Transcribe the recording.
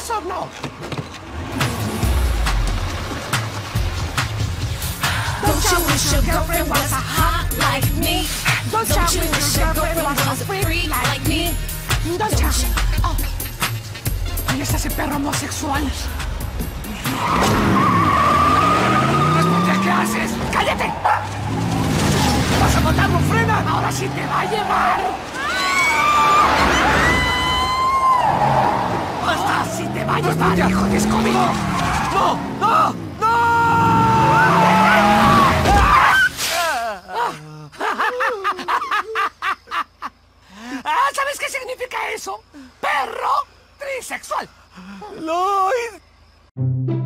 eso no. Don't you wish your girlfriend was hot like me? Don't you wish your girlfriend was a freak like me? Don't you? Oh. ¿Y es ese perro homosexual? ¿qué haces? ¡Cállate! ¿Vas a matarlo, frena? Ahora sí te va a llevar. Sí te va a llevar, hijo de Scooby! ¡No! ¡No! Ah, ¿Sabes qué significa eso? ¡Perro trisexual! Lloyd,